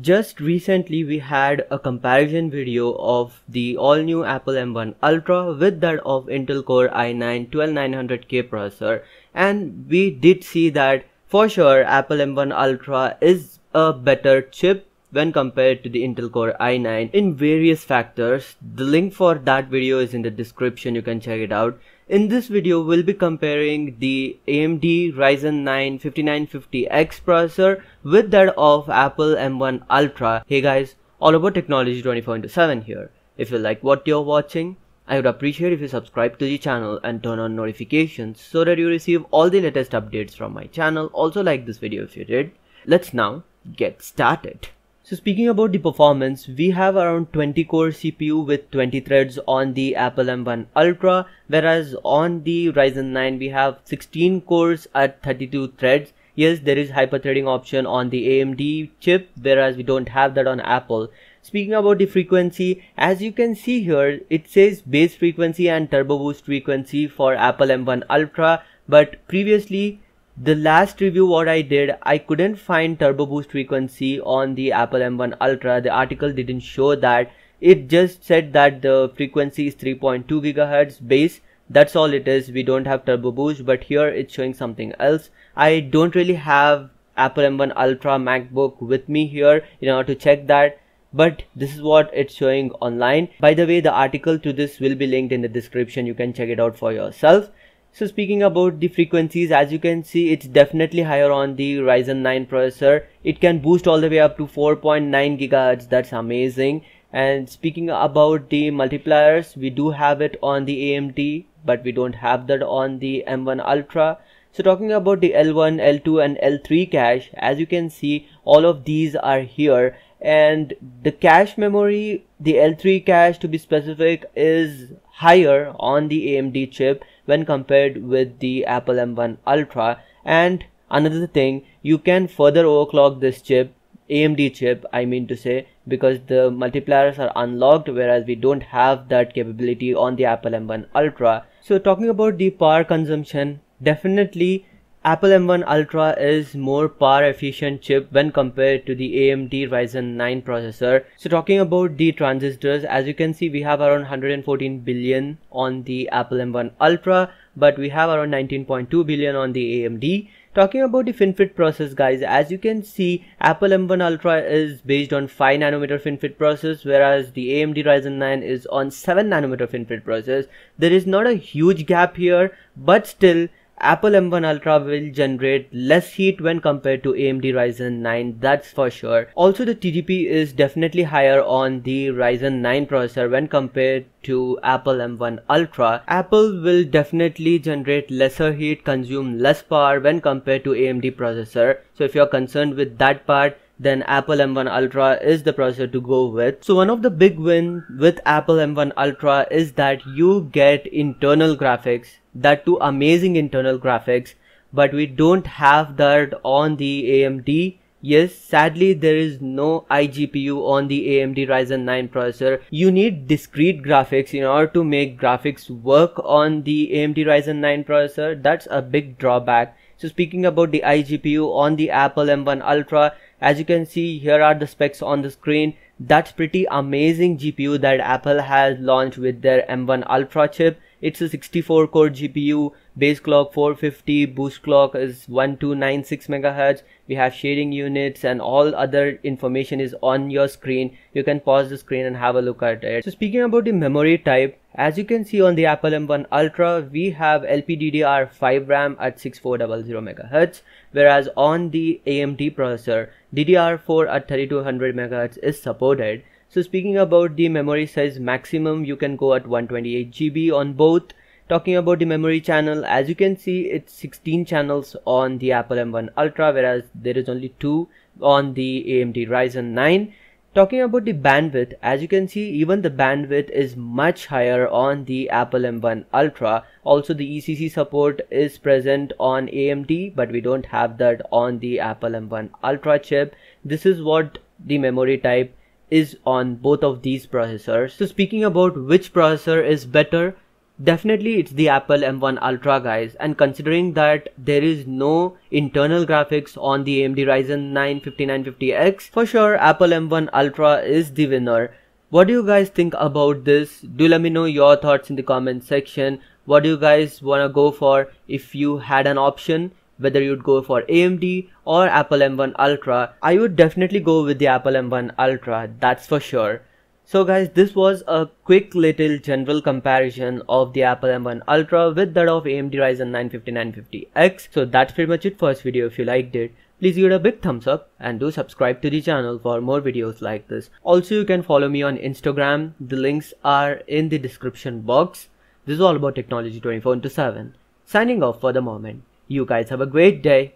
Just recently we had a comparison video of the all new Apple M1 Ultra with that of Intel Core i9 12900K processor. And we did see that for sure Apple M1 Ultra is a better chip when compared to the Intel Core i9 in various factors. The link for that video is in the description, you can check it out. In this video, we'll be comparing the AMD Ryzen 9 5950X processor with that of Apple M1 Ultra. Hey guys, all about technology 24/7 here. If you like what you're watching, I would appreciate if you subscribe to the channel and turn on notifications so that you receive all the latest updates from my channel. Also like this video if you did. Let's now get started. So speaking about the performance, we have around 20 core CPU with 20 threads on the Apple M1 Ultra, whereas on the Ryzen 9 we have 16 cores at 32 threads. Yes, there is hyperthreading option on the AMD chip, whereas we don't have that on Apple. Speaking about the frequency, as you can see here, it says base frequency and turbo boost frequency for Apple M1 Ultra, but previously the last review what I did, I couldn't find turbo boost frequency on the Apple M1 Ultra. The article didn't show that. It just said that the frequency is 3.2 gigahertz base. That's all it is. We don't have turbo boost, but here it's showing something else. I don't really have Apple M1 Ultra MacBook with me here in order to check that but this is what it's showing online by the way the article to this will be linked in the description you can check it out for yourself so speaking about the frequencies, as you can see, it's definitely higher on the Ryzen 9 processor. It can boost all the way up to 4.9 gigahertz. That's amazing. And speaking about the multipliers, we do have it on the AMD, but we don't have that on the M1 Ultra. So talking about the L1, L2 and L3 cache, as you can see, all of these are here and the cache memory, the L3 cache to be specific is higher on the AMD chip when compared with the Apple M1 Ultra. And another thing you can further overclock this chip AMD chip I mean to say because the multipliers are unlocked whereas we don't have that capability on the Apple M1 Ultra. So talking about the power consumption definitely Apple M1 Ultra is more power efficient chip when compared to the AMD Ryzen 9 processor. So talking about the transistors, as you can see we have around 114 billion on the Apple M1 Ultra but we have around 19.2 billion on the AMD. Talking about the FinFET process guys, as you can see Apple M1 Ultra is based on 5 nanometer FinFET process whereas the AMD Ryzen 9 is on 7 nanometer FinFET process. There is not a huge gap here but still Apple M1 Ultra will generate less heat when compared to AMD Ryzen 9 that's for sure. Also the TDP is definitely higher on the Ryzen 9 processor when compared to Apple M1 Ultra. Apple will definitely generate lesser heat, consume less power when compared to AMD processor. So if you're concerned with that part, then Apple M1 Ultra is the processor to go with. So one of the big win with Apple M1 Ultra is that you get internal graphics that too amazing internal graphics but we don't have that on the AMD Yes, sadly there is no iGPU on the AMD Ryzen 9 processor. You need discrete graphics in order to make graphics work on the AMD Ryzen 9 processor. That's a big drawback. So speaking about the iGPU on the Apple M1 Ultra, as you can see here are the specs on the screen. That's pretty amazing GPU that Apple has launched with their M1 Ultra chip it's a 64 core GPU, base clock 450, boost clock is 1296 megahertz. We have shading units and all other information is on your screen. You can pause the screen and have a look at it. So speaking about the memory type, as you can see on the Apple M1 Ultra, we have LPDDR5 RAM at 6400 MHz, whereas on the AMD processor, DDR4 at 3200 MHz is supported. So speaking about the memory size maximum, you can go at 128 GB on both. Talking about the memory channel, as you can see, it's 16 channels on the Apple M1 Ultra, whereas there is only two on the AMD Ryzen 9. Talking about the bandwidth, as you can see, even the bandwidth is much higher on the Apple M1 Ultra. Also, the ECC support is present on AMD, but we don't have that on the Apple M1 Ultra chip. This is what the memory type is on both of these processors. So speaking about which processor is better, Definitely it's the Apple M1 Ultra guys and considering that there is no internal graphics on the AMD Ryzen 9 5950X, for sure Apple M1 Ultra is the winner. What do you guys think about this? Do let me know your thoughts in the comment section. What do you guys wanna go for if you had an option? Whether you'd go for AMD or Apple M1 Ultra, I would definitely go with the Apple M1 Ultra, that's for sure. So guys, this was a quick little general comparison of the Apple M1 Ultra with that of AMD Ryzen 9 5950X. So that's pretty much it for this video. If you liked it, please give it a big thumbs up and do subscribe to the channel for more videos like this. Also, you can follow me on Instagram. The links are in the description box. This is all about technology 24 into 7. Signing off for the moment. You guys have a great day.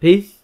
Peace.